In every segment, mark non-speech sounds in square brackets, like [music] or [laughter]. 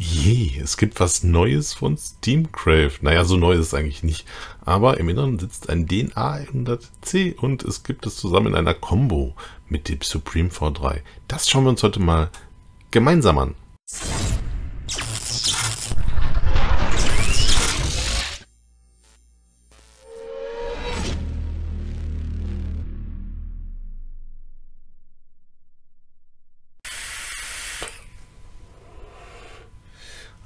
Je, es gibt was Neues von Steamcrave. Naja, so neu ist es eigentlich nicht. Aber im Inneren sitzt ein DNA 100C und es gibt es zusammen in einer Combo mit dem Supreme V3. Das schauen wir uns heute mal gemeinsam an.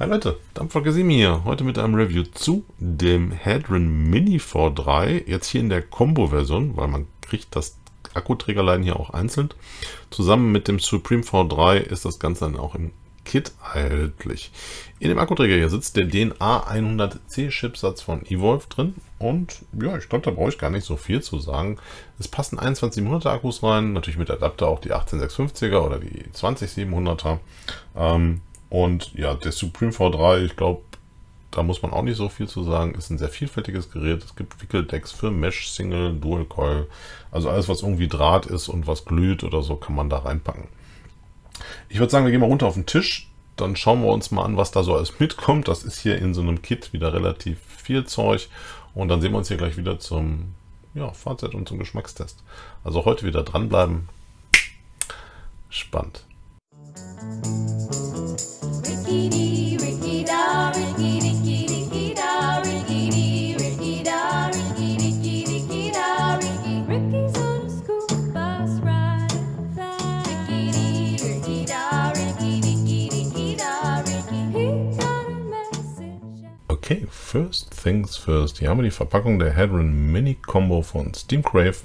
Hi Leute, Dampfer Gesimi hier. Heute mit einem Review zu dem Hadron Mini V3. Jetzt hier in der Combo-Version, weil man kriegt das Akkuträgerlein hier auch einzeln. Zusammen mit dem Supreme V3 ist das Ganze dann auch im Kit erhältlich. In dem Akkuträger hier sitzt der DNA 100C Chipsatz von Evolve drin. Und ja, ich glaube, da brauche ich gar nicht so viel zu sagen. Es passen 2100er Akkus rein, natürlich mit Adapter auch die 18750er oder die 20700er. Ähm, und ja, der Supreme V3, ich glaube, da muss man auch nicht so viel zu sagen, ist ein sehr vielfältiges Gerät. Es gibt Wickeldecks für Mesh, Single, Dual Coil. Also alles, was irgendwie Draht ist und was glüht oder so, kann man da reinpacken. Ich würde sagen, wir gehen mal runter auf den Tisch. Dann schauen wir uns mal an, was da so alles mitkommt. Das ist hier in so einem Kit wieder relativ viel Zeug. Und dann sehen wir uns hier gleich wieder zum ja, Fazit und zum Geschmackstest. Also heute wieder dranbleiben. Spannend. Okay, first things first. Hier haben wir die Verpackung der Hadron Mini Combo von Steamcrave.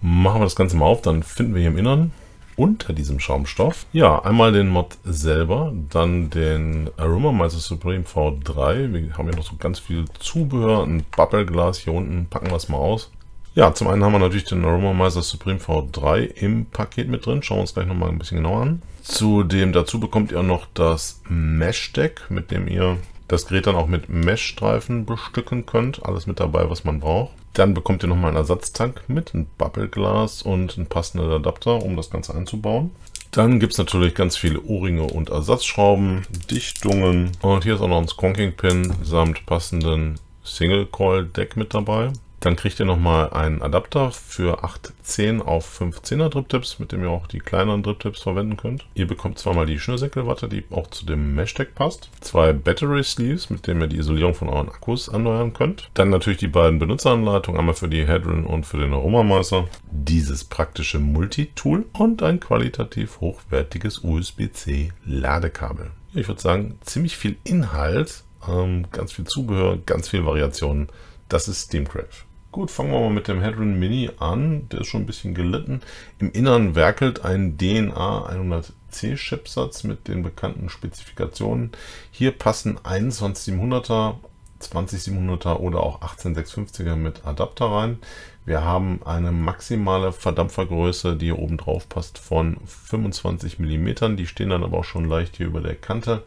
Machen wir das Ganze mal auf, dann finden wir hier im Inneren unter diesem Schaumstoff. Ja, einmal den Mod selber, dann den Aroma Miser Supreme V3. Wir haben hier noch so ganz viel Zubehör, ein Bubbleglas hier unten, packen wir es mal aus. Ja, zum einen haben wir natürlich den Aroma Miser Supreme V3 im Paket mit drin. Schauen wir uns gleich nochmal ein bisschen genauer an. Zudem dazu bekommt ihr noch das Mesh Deck, mit dem ihr das Gerät dann auch mit Mesh-Streifen bestücken könnt. Alles mit dabei, was man braucht. Dann bekommt ihr nochmal einen Ersatztank mit, ein Bubbleglas und einen passenden Adapter, um das Ganze einzubauen. Dann gibt es natürlich ganz viele Ohrringe und Ersatzschrauben, Dichtungen. Und hier ist auch noch ein Skonking Pin samt passenden Single Coil Deck mit dabei. Dann kriegt ihr nochmal einen Adapter für 810 auf 510er Drip-Tips, mit dem ihr auch die kleineren Drip-Tips verwenden könnt. Ihr bekommt zweimal die Schnürsenkelwatte, die auch zu dem Mesh-Deck passt. Zwei Battery Sleeves, mit denen ihr die Isolierung von euren Akkus erneuern könnt. Dann natürlich die beiden Benutzeranleitungen, einmal für die Hadron und für den Aromameister. Dieses praktische Multitool und ein qualitativ hochwertiges USB-C Ladekabel. Ich würde sagen, ziemlich viel Inhalt, ähm, ganz viel Zubehör, ganz viel Variationen. Das ist Steamcrave. Gut, fangen wir mal mit dem Hadron Mini an. Der ist schon ein bisschen gelitten. Im Innern werkelt ein DNA 100C Chipsatz mit den bekannten Spezifikationen. Hier passen 21700er, 20700er oder auch 18650er mit Adapter rein. Wir haben eine maximale Verdampfergröße, die hier oben drauf passt, von 25 mm. Die stehen dann aber auch schon leicht hier über der Kante.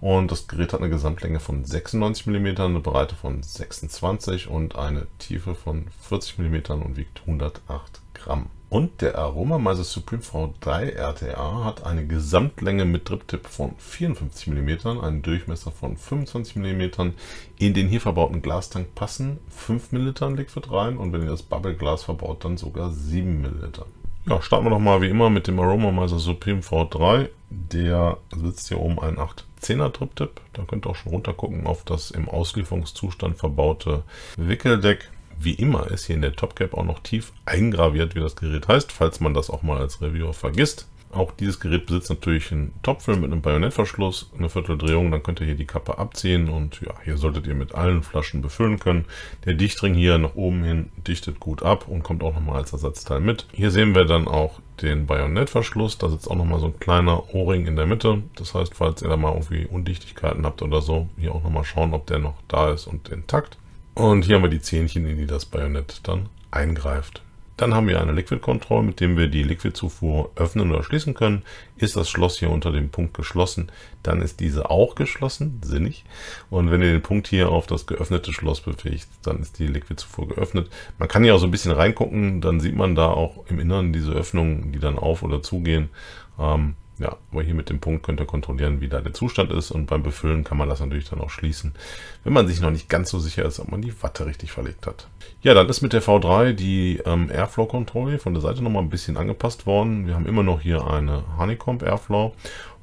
Und das Gerät hat eine Gesamtlänge von 96 mm, eine Breite von 26 und eine Tiefe von 40 mm und wiegt 108 Gramm. Und der Aromameiser Supreme V3 RTA hat eine Gesamtlänge mit Drip-Tip von 54 mm, einen Durchmesser von 25 mm. In den hier verbauten Glastank passen 5 ml Liquid rein und wenn ihr das Bubbleglas verbaut, dann sogar 7 ml. Ja, starten wir nochmal wie immer mit dem Aromameiser Supreme V3. Der sitzt hier oben ein 1,8 10er-Triptip. Da könnt ihr auch schon runter gucken auf das im Auslieferungszustand verbaute Wickeldeck. Wie immer ist hier in der Topcap auch noch tief eingraviert, wie das Gerät heißt, falls man das auch mal als Reviewer vergisst. Auch dieses Gerät besitzt natürlich einen Topfilm mit einem Bajonettverschluss, eine Vierteldrehung, dann könnt ihr hier die Kappe abziehen und ja, hier solltet ihr mit allen Flaschen befüllen können. Der Dichtring hier nach oben hin dichtet gut ab und kommt auch nochmal als Ersatzteil mit. Hier sehen wir dann auch den Bajonettverschluss, da sitzt auch nochmal so ein kleiner O-Ring in der Mitte. Das heißt, falls ihr da mal irgendwie Undichtigkeiten habt oder so, hier auch nochmal schauen, ob der noch da ist und intakt. Und hier haben wir die Zähnchen, in die das Bajonett dann eingreift. Dann haben wir eine Liquid Control, mit dem wir die Liquidzufuhr öffnen oder schließen können. Ist das Schloss hier unter dem Punkt geschlossen, dann ist diese auch geschlossen, sinnig. Und wenn ihr den Punkt hier auf das geöffnete Schloss bewegt, dann ist die Liquidzufuhr geöffnet. Man kann hier auch so ein bisschen reingucken, dann sieht man da auch im Inneren diese Öffnungen, die dann auf oder zugehen. Ähm, Ja, aber hier mit dem Punkt könnt ihr kontrollieren, wie da der Zustand ist und beim Befüllen kann man das natürlich dann auch schließen, wenn man sich noch nicht ganz so sicher ist, ob man die Watte richtig verlegt hat. Ja, dann ist mit der V3 die ähm, Airflow Control von der Seite nochmal ein bisschen angepasst worden. Wir haben immer noch hier eine Honeycomb Airflow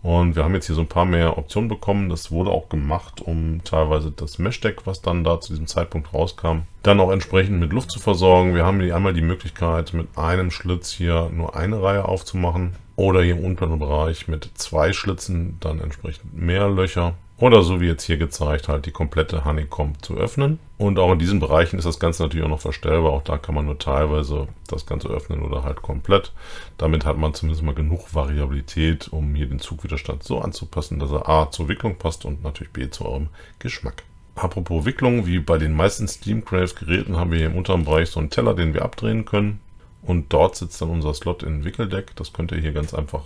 und wir haben jetzt hier so ein paar mehr Optionen bekommen. Das wurde auch gemacht, um teilweise das Mesh-Deck, was dann da zu diesem Zeitpunkt rauskam, dann auch entsprechend mit Luft zu versorgen. Wir haben hier einmal die Möglichkeit, mit einem Schlitz hier nur eine Reihe aufzumachen. Oder hier im unteren Bereich mit zwei Schlitzen dann entsprechend mehr Löcher. Oder so wie jetzt hier gezeigt, halt die komplette Honeycomb zu öffnen. Und auch in diesen Bereichen ist das Ganze natürlich auch noch verstellbar. Auch da kann man nur teilweise das Ganze öffnen oder halt komplett. Damit hat man zumindest mal genug Variabilität, um hier den Zugwiderstand so anzupassen, dass er A zur Wicklung passt und natürlich B zu eurem Geschmack. Apropos Wicklung, wie bei den meisten Steamcraft Geräten haben wir hier im unteren Bereich so einen Teller, den wir abdrehen können. Und dort sitzt dann unser Slot in Wickeldeck. Das könnt ihr hier ganz einfach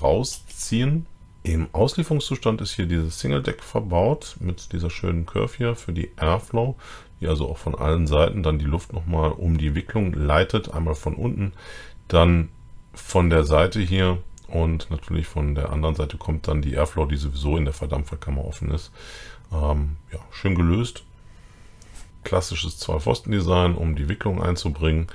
rausziehen. Im Auslieferungszustand ist hier dieses Single Deck verbaut mit dieser schönen Curve hier für die Airflow, die also auch von allen Seiten dann die Luft nochmal um die Wicklung leitet. Einmal von unten, dann von der Seite hier und natürlich von der anderen Seite kommt dann die Airflow, die sowieso in der Verdampferkammer offen ist. Ähm, ja, schön gelöst. Klassisches Zwei-Pfosten-Design, um die Wicklung einzubringen.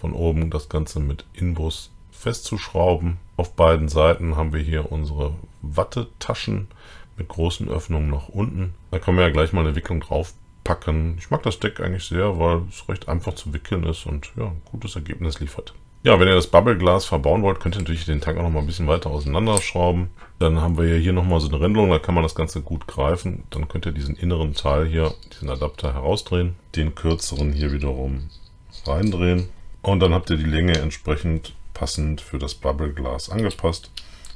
Von oben das Ganze mit Inbus festzuschrauben. Auf beiden Seiten haben wir hier unsere Wattetaschen mit großen Öffnungen nach unten. Da können wir ja gleich mal eine Wicklung drauf packen. Ich mag das Deck eigentlich sehr, weil es recht einfach zu wickeln ist und ja, ein gutes Ergebnis liefert. Ja, wenn ihr das Bubbleglas verbauen wollt, könnt ihr natürlich den Tank auch noch mal ein bisschen weiter auseinanderschrauben. Dann haben wir hier nochmal so eine Rändelung, da kann man das Ganze gut greifen. Dann könnt ihr diesen inneren Teil hier, diesen Adapter herausdrehen, den kürzeren hier wiederum reindrehen. Und dann habt ihr die Länge entsprechend passend für das Bubbleglas angepasst.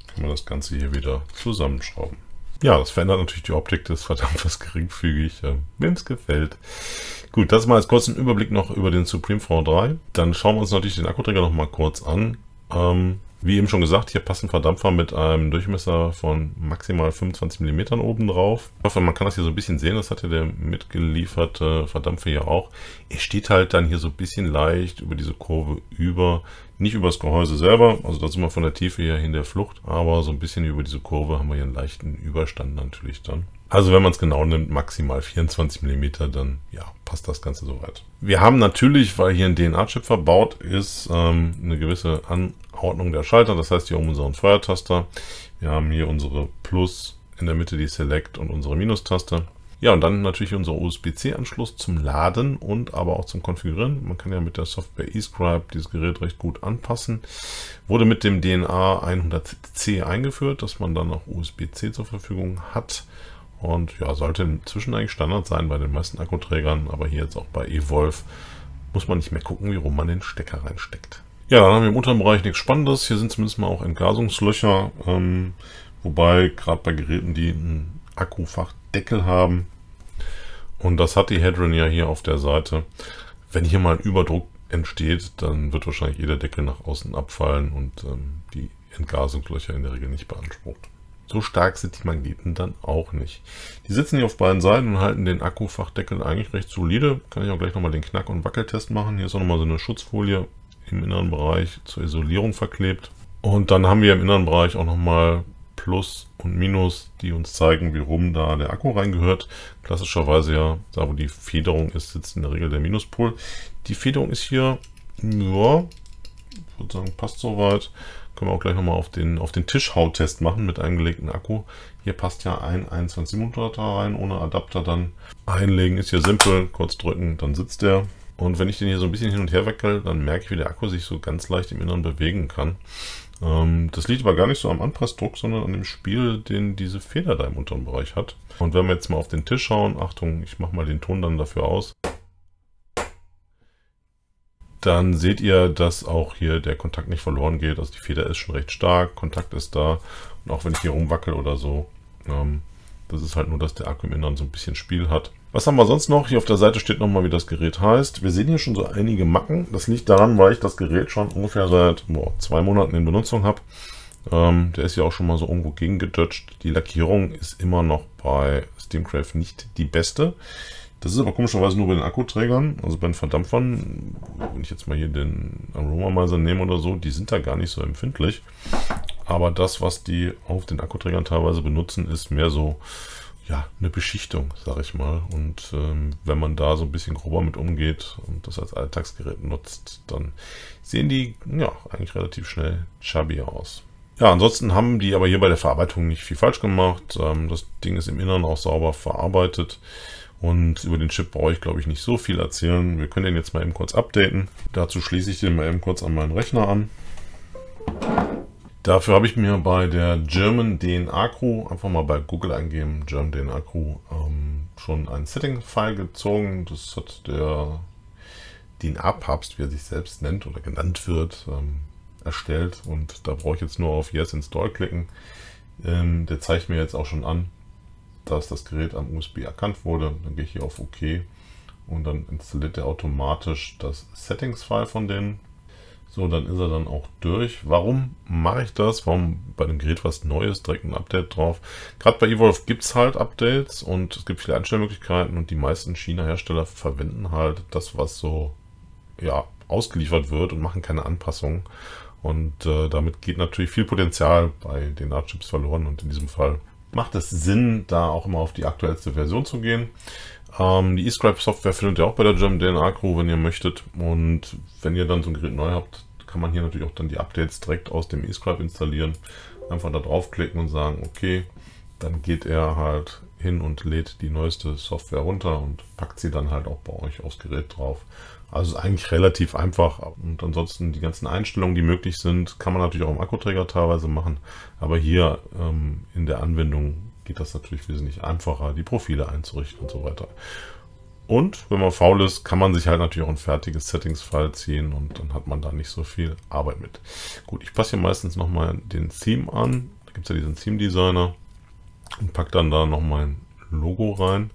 Können wir das Ganze hier wieder zusammenschrauben. Ja, das verändert natürlich die Optik des Verdampfers geringfügig, äh, wem es gefällt. Gut, das mal als kurzen Überblick noch über den Supreme V3. Dann schauen wir uns natürlich den Akkuträger noch mal kurz an. Ähm, wie eben schon gesagt, hier passt ein Verdampfer mit einem Durchmesser von maximal 25 mm oben drauf. Ich hoffe, man kann das hier so ein bisschen sehen, das hat ja der mitgelieferte Verdampfer hier auch. Er steht halt dann hier so ein bisschen leicht über diese Kurve über. Nicht über das Gehäuse selber, also da sind wir von der Tiefe her in der Flucht, aber so ein bisschen über diese Kurve haben wir hier einen leichten Überstand natürlich dann. Also wenn man es genau nimmt, maximal 24 mm, dann ja, passt das Ganze soweit. Wir haben natürlich, weil hier ein DNA-Chip verbaut ist, ähm, eine gewisse Anordnung der Schalter. Das heißt hier um unseren Feuertaster. Wir haben hier unsere Plus, in der Mitte die Select und unsere Minus-Taste. Ja, und dann natürlich unser USB-C-Anschluss zum Laden und aber auch zum Konfigurieren. Man kann ja mit der Software eScribe dieses Gerät recht gut anpassen. Wurde mit dem DNA 100C eingeführt, dass man dann auch USB-C zur Verfügung hat. Und ja, sollte inzwischen eigentlich Standard sein bei den meisten Akkuträgern, aber hier jetzt auch bei eVolve muss man nicht mehr gucken, wie rum man den Stecker reinsteckt. Ja, dann haben wir im unteren Bereich nichts Spannendes. Hier sind zumindest mal auch Entgasungslöcher, ähm, wobei gerade bei Geräten, die einen Akkufachdeckel haben, und das hat die Hedron ja hier auf der Seite, wenn hier mal ein Überdruck entsteht, dann wird wahrscheinlich jeder Deckel nach außen abfallen und ähm, die Entgasungslöcher in der Regel nicht beansprucht. So stark sind die Magneten dann auch nicht. Die sitzen hier auf beiden Seiten und halten den Akkufachdeckel eigentlich recht solide. Kann ich auch gleich nochmal den Knack- und Wackeltest machen. Hier ist auch nochmal so eine Schutzfolie im inneren Bereich zur Isolierung verklebt. Und dann haben wir im inneren Bereich auch nochmal Plus und Minus, die uns zeigen, wie rum da der Akku reingehört. Klassischerweise ja, da wo die Federung ist, sitzt in der Regel der Minuspol. Die Federung ist hier, ja, ich würde sagen, passt soweit. Können wir auch gleich nochmal auf den, auf den Tischhauttest machen mit eingelegten Akku. Hier passt ja ein 21700er rein, ohne Adapter dann. Einlegen ist hier simpel, kurz drücken, dann sitzt der. Und wenn ich den hier so ein bisschen hin und her weckel, dann merke ich, wie der Akku sich so ganz leicht im Inneren bewegen kann. Ähm, das liegt aber gar nicht so am Anpressdruck, sondern an dem Spiel, den diese Feder da im unteren Bereich hat. Und wenn wir jetzt mal auf den Tisch schauen, Achtung, ich mache mal den Ton dann dafür aus dann seht ihr, dass auch hier der Kontakt nicht verloren geht. Also die Feder ist schon recht stark, Kontakt ist da. Und auch wenn ich hier rumwackel oder so, ähm, das ist halt nur, dass der Akku im Inneren so ein bisschen Spiel hat. Was haben wir sonst noch? Hier auf der Seite steht nochmal, wie das Gerät heißt. Wir sehen hier schon so einige Macken. Das liegt daran, weil ich das Gerät schon ungefähr seit boah, zwei Monaten in Benutzung habe. Ähm, der ist ja auch schon mal so irgendwo gegengedutscht. Die Lackierung ist immer noch bei Steamcraft nicht die beste. Das ist aber komischerweise nur bei den Akkuträgern, also bei den Verdampfern, wenn ich jetzt mal hier den Aromamizer nehme oder so, die sind da gar nicht so empfindlich. Aber das, was die auf den Akkuträgern teilweise benutzen, ist mehr so ja, eine Beschichtung, sag ich mal. Und ähm, wenn man da so ein bisschen grober mit umgeht und das als Alltagsgerät nutzt, dann sehen die ja eigentlich relativ schnell chubby aus. Ja, ansonsten haben die aber hier bei der Verarbeitung nicht viel falsch gemacht. Ähm, das Ding ist im Inneren auch sauber verarbeitet. Und über den Chip brauche ich, glaube ich, nicht so viel erzählen. Wir können den jetzt mal eben kurz updaten. Dazu schließe ich den mal eben kurz an meinen Rechner an. Dafür habe ich mir bei der German DNA Crew einfach mal bei Google eingeben, German DNA Crew, ähm, schon ein Setting-File gezogen. Das hat der DNA-Papst, wie er sich selbst nennt oder genannt wird, ähm, erstellt. Und da brauche ich jetzt nur auf Yes Install klicken. Ähm, der zeigt mir jetzt auch schon an, dass das Gerät am USB erkannt wurde. Dann gehe ich hier auf OK und dann installiert er automatisch das Settings-File von denen. So, dann ist er dann auch durch. Warum mache ich das? Warum bei dem Gerät was Neues, direkt ein Update drauf? Gerade bei Evolve gibt es halt Updates und es gibt viele Einstellmöglichkeiten und die meisten China-Hersteller verwenden halt das, was so ja, ausgeliefert wird und machen keine Anpassungen. Und äh, damit geht natürlich viel Potenzial bei den Art-Chips verloren und in diesem Fall macht es Sinn, da auch immer auf die aktuellste Version zu gehen. Ähm, die eScribe-Software findet ihr auch bei der German DNA Crew, wenn ihr möchtet. Und wenn ihr dann so ein Gerät neu habt, kann man hier natürlich auch dann die Updates direkt aus dem eScribe installieren. Einfach da draufklicken und sagen, okay, dann geht er halt hin und lädt die neueste Software runter und packt sie dann halt auch bei euch aufs Gerät drauf. Also ist eigentlich relativ einfach und ansonsten die ganzen Einstellungen, die möglich sind, kann man natürlich auch im Akkuträger teilweise machen. Aber hier ähm, in der Anwendung geht das natürlich wesentlich einfacher, die Profile einzurichten und so weiter. Und wenn man faul ist, kann man sich halt natürlich auch ein fertiges Settings-File ziehen und dann hat man da nicht so viel Arbeit mit. Gut, ich passe hier meistens nochmal den Theme an. Da gibt es ja diesen Theme-Designer und packe dann da noch mein Logo rein.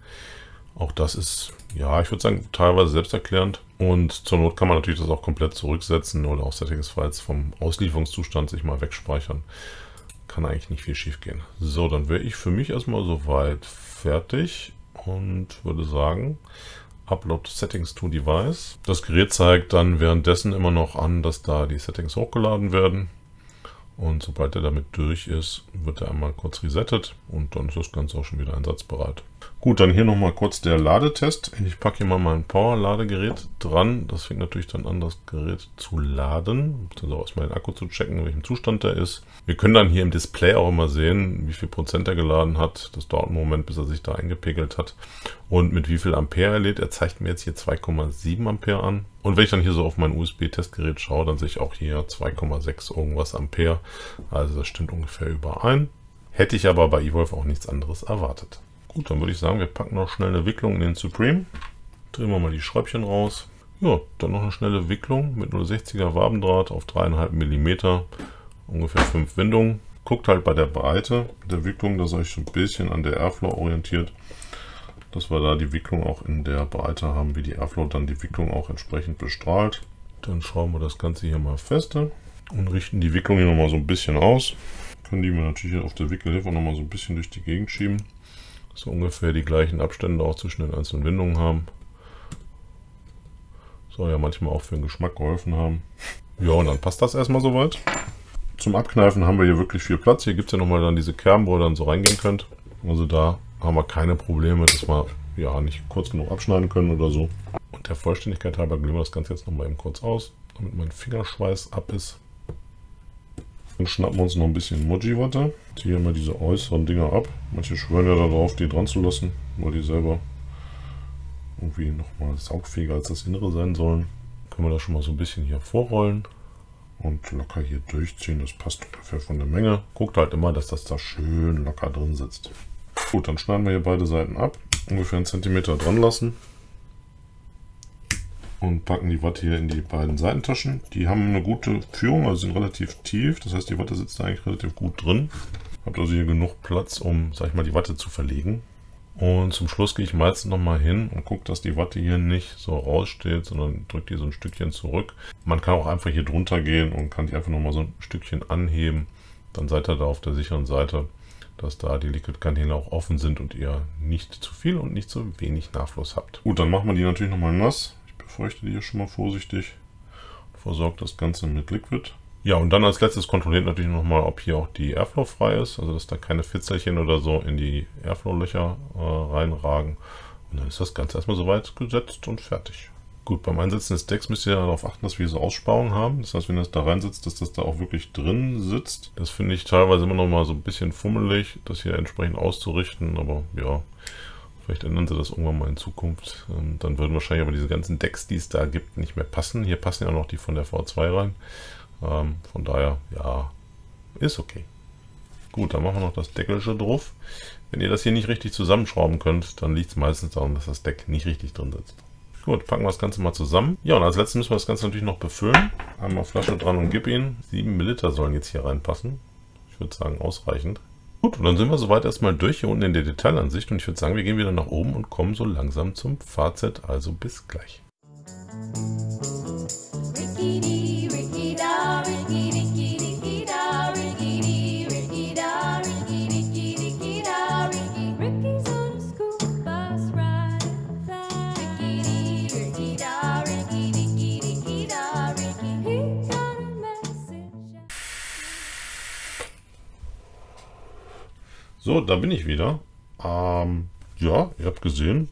Auch das ist, ja, ich würde sagen, teilweise selbsterklärend. Und zur Not kann man natürlich das auch komplett zurücksetzen oder auch Settings-Files vom Auslieferungszustand sich mal wegspeichern kann eigentlich nicht viel schief gehen. So, dann wäre ich für mich erstmal soweit fertig und würde sagen, Upload Settings to Device. Das Gerät zeigt dann währenddessen immer noch an, dass da die Settings hochgeladen werden. Und sobald er damit durch ist, wird er einmal kurz resettet und dann ist das Ganze auch schon wieder einsatzbereit. Gut, dann hier nochmal kurz der Ladetest. Ich packe hier mal mein Power-Ladegerät dran. Das fängt natürlich dann an, das Gerät zu laden. Also erstmal den Akku zu checken, in welchem Zustand der ist. Wir können dann hier im Display auch immer sehen, wie viel Prozent er geladen hat. Das dauert einen Moment, bis er sich da eingepegelt hat. Und mit wie viel Ampere er lädt. Er zeigt mir jetzt hier 2,7 Ampere an. Und wenn ich dann hier so auf mein USB-Testgerät schaue, dann sehe ich auch hier 2,6 irgendwas Ampere. Also das stimmt ungefähr überein. Hätte ich aber bei eWolf auch nichts anderes erwartet. Gut, dann würde ich sagen, wir packen noch schnell eine Wicklung in den Supreme. Drehen wir mal die Schräubchen raus. Ja, dann noch eine schnelle Wicklung mit 0,60er Wabendraht auf 3,5 mm, ungefähr 5 Windungen. Guckt halt bei der Breite der Wicklung, dass euch ein bisschen an der Airflow orientiert, dass wir da die Wicklung auch in der Breite haben, wie die Airflow dann die Wicklung auch entsprechend bestrahlt. Dann schrauben wir das Ganze hier mal feste und richten die Wicklung hier nochmal so ein bisschen aus. Können die mir natürlich auf der Wickelhilfe nochmal so ein bisschen durch die Gegend schieben so ungefähr die gleichen Abstände auch zwischen den einzelnen Windungen haben. Soll ja manchmal auch für den Geschmack geholfen haben. Ja, und dann passt das erstmal soweit. Zum Abkneifen haben wir hier wirklich viel Platz. Hier gibt es ja nochmal dann diese Kerben, wo ihr dann so reingehen könnt. Also da haben wir keine Probleme, dass wir ja nicht kurz genug abschneiden können oder so. Und der Vollständigkeit halber glühen wir das Ganze jetzt nochmal eben kurz aus, damit mein Fingerschweiß ab ist. Dann schnappen wir uns noch ein bisschen Moji-Watte. Ziehen mal diese äußeren Dinger ab. Manche schwören ja darauf, die dran zu lassen, weil die selber irgendwie nochmal saugfähiger als das Innere sein sollen. Können wir das schon mal so ein bisschen hier vorrollen und locker hier durchziehen. Das passt ungefähr von der Menge. Guckt halt immer, dass das da schön locker drin sitzt. Gut, dann schneiden wir hier beide Seiten ab. Ungefähr einen Zentimeter dran lassen und packen die Watte hier in die beiden Seitentaschen. Die haben eine gute Führung, also sind relativ tief. Das heißt, die Watte sitzt eigentlich relativ gut drin. Habt also hier genug Platz, um, sag ich mal, die Watte zu verlegen. Und zum Schluss gehe ich meistens nochmal hin und gucke, dass die Watte hier nicht so raussteht, sondern drücke die so ein Stückchen zurück. Man kann auch einfach hier drunter gehen und kann die einfach nochmal so ein Stückchen anheben. Dann seid ihr da auf der sicheren Seite, dass da die Liquid-Kanäle auch offen sind und ihr nicht zu viel und nicht zu wenig Nachfluss habt. Gut, dann machen wir die natürlich nochmal nass befeuchte die hier schon mal vorsichtig. Versorgt das Ganze mit Liquid. Ja, und dann als letztes kontrolliert natürlich nochmal, ob hier auch die Airflow frei ist, also dass da keine Fitzelchen oder so in die Airflow-Löcher äh, reinragen. Und dann ist das Ganze erstmal soweit gesetzt und fertig. Gut, beim Einsetzen des Decks müsst ihr darauf achten, dass wir so Aussparungen haben. Das heißt, wenn das da reinsitzt, dass das da auch wirklich drin sitzt. Das finde ich teilweise immer noch mal so ein bisschen fummelig, das hier entsprechend auszurichten. Aber ja, vielleicht ändern sie das irgendwann mal in Zukunft. Ähm, dann würden wahrscheinlich aber diese ganzen Decks, die es da gibt, nicht mehr passen. Hier passen ja noch die von der V2 rein. Ähm, von daher, ja, ist okay. Gut, dann machen wir noch das Deckelsche drauf. Wenn ihr das hier nicht richtig zusammenschrauben könnt, dann liegt es meistens daran, dass das Deck nicht richtig drin sitzt. Gut, packen wir das Ganze mal zusammen. Ja, und als letztes müssen wir das Ganze natürlich noch befüllen. Einmal Flasche dran und gib ihn. 7 Milliliter sollen jetzt hier reinpassen. Ich würde sagen, ausreichend. Gut, und dann sind wir soweit erstmal durch hier unten in der Detailansicht. Und ich würde sagen, wir gehen wieder nach oben und kommen so langsam zum Fazit. Also bis gleich. So, da bin ich wieder. Ähm, ja, ihr habt gesehen,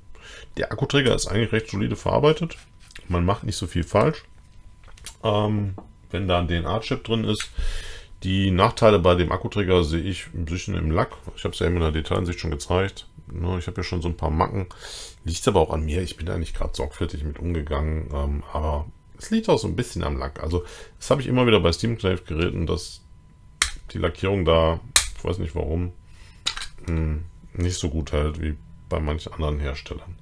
der Akkuträger ist eigentlich recht solide verarbeitet. Man macht nicht so viel falsch. Ähm, wenn da ein DNA-Chip drin ist. Die Nachteile bei dem Akkuträger sehe ich ein bisschen im Lack. Ich habe es ja eben in der Detailansicht schon gezeigt. Ne, ich habe ja schon so ein paar Macken. Liegt aber auch an mir. Ich bin nicht gerade sorgfältig mit umgegangen. Ähm, aber es liegt auch so ein bisschen am Lack. Also das habe ich immer wieder bei Steamclave-Geräten, dass die Lackierung da, ich weiß nicht warum, nicht so gut hält wie bei manchen anderen Herstellern.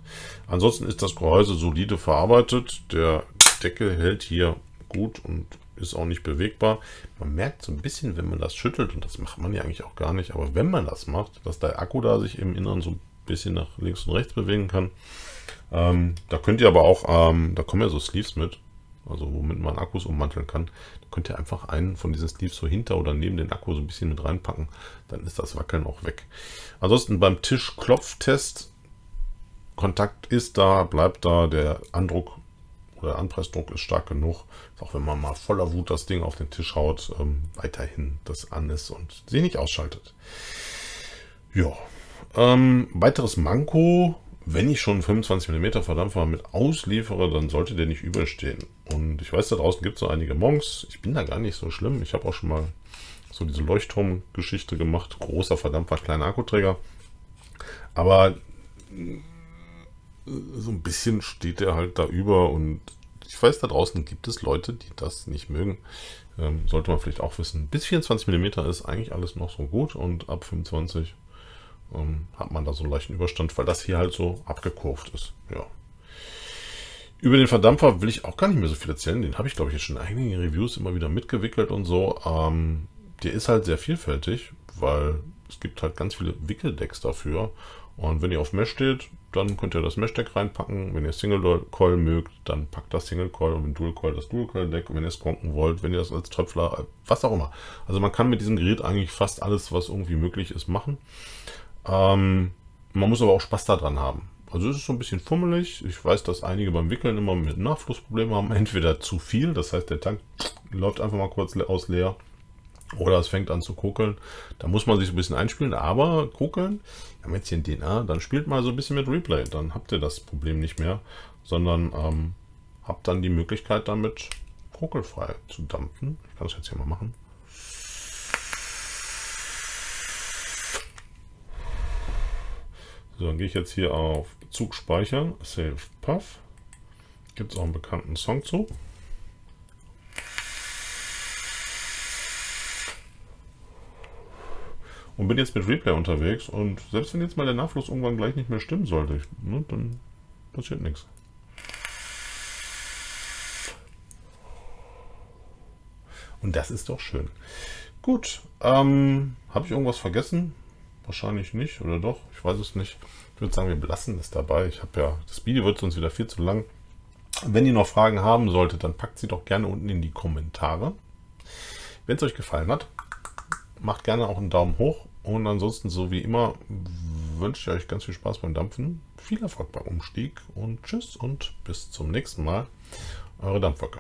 Ansonsten ist das Gehäuse solide verarbeitet. Der Deckel hält hier gut und ist auch nicht bewegbar. Man merkt so ein bisschen, wenn man das schüttelt, und das macht man ja eigentlich auch gar nicht, aber wenn man das macht, dass der Akku da sich im Inneren so ein bisschen nach links und rechts bewegen kann. Ähm, da könnt ihr aber auch, ähm, da kommen ja so Sleeves mit, also womit man Akkus ummanteln kann. Könnt ihr einfach einen von diesen Sleeves so hinter oder neben den Akku so ein bisschen mit reinpacken. Dann ist das Wackeln auch weg. Ansonsten beim Tischklopftest, Kontakt ist da, bleibt da, der Andruck oder Anpressdruck ist stark genug. Auch wenn man mal voller Wut das Ding auf den Tisch haut, ähm, weiterhin das an ist und sie nicht ausschaltet. Ja, ähm, weiteres Manko wenn ich schon 25 mm Verdampfer mit ausliefere, dann sollte der nicht überstehen. Und ich weiß, da draußen gibt es so einige Monks. Ich bin da gar nicht so schlimm. Ich habe auch schon mal so diese Leuchtturm-Geschichte gemacht. Großer Verdampfer, kleiner Akkuträger. Aber so ein bisschen steht der halt da über und ich weiß, da draußen gibt es Leute, die das nicht mögen. Ähm, sollte man vielleicht auch wissen. Bis 24 mm ist eigentlich alles noch so gut und ab 25 ähm, hat man da so einen leichten Überstand, weil das hier halt so abgekurvt ist. Ja. Über den Verdampfer will ich auch gar nicht mehr so viel erzählen. Den habe ich, glaube ich, jetzt schon in einigen Reviews immer wieder mitgewickelt und so. Ähm, der ist halt sehr vielfältig, weil es gibt halt ganz viele Wickeldecks dafür. Und wenn ihr auf Mesh steht, dann könnt ihr das Mesh-Deck reinpacken. Wenn ihr Single Coil mögt, dann packt das Single Coil und wenn Dual Coil das Dual Coil Deck. wenn ihr es konken wollt, wenn ihr das als Tröpfler, was auch immer. Also man kann mit diesem Gerät eigentlich fast alles, was irgendwie möglich ist, machen. Ähm, man muss aber auch Spaß daran haben. Also es ist so ein bisschen fummelig. Ich weiß, dass einige beim Wickeln immer mit Nachflussproblemen haben. [laughs] Entweder zu viel, das heißt der Tank läuft einfach mal kurz aus leer. Oder es fängt an zu kokeln. Da muss man sich ein bisschen einspielen. Aber kokeln, wir haben jetzt hier ein DNA, dann spielt mal so ein bisschen mit Replay. Dann habt ihr das Problem nicht mehr. Sondern ähm, habt dann die Möglichkeit damit kokelfrei zu dampfen. Ich kann das jetzt hier mal machen. So, dann gehe ich jetzt hier auf Zug speichern, Save Puff. Gibt es auch einen bekannten Song zu. Und bin jetzt mit Replay unterwegs und selbst wenn jetzt mal der Nachfluss irgendwann gleich nicht mehr stimmen sollte, ne, dann passiert nichts. Und das ist doch schön. Gut, ähm, habe ich irgendwas vergessen? Wahrscheinlich nicht, oder doch? Ich weiß es nicht. Ich würde sagen, wir belassen es dabei. Ich habe ja, das Video wird sonst wieder viel zu lang. Wenn ihr noch Fragen haben solltet, dann packt sie doch gerne unten in die Kommentare. Wenn es euch gefallen hat, macht gerne auch einen Daumen hoch. Und ansonsten, so wie immer, wünsche ich euch ganz viel Spaß beim Dampfen, viel Erfolg beim Umstieg und tschüss und bis zum nächsten Mal. Eure Dampfwolke.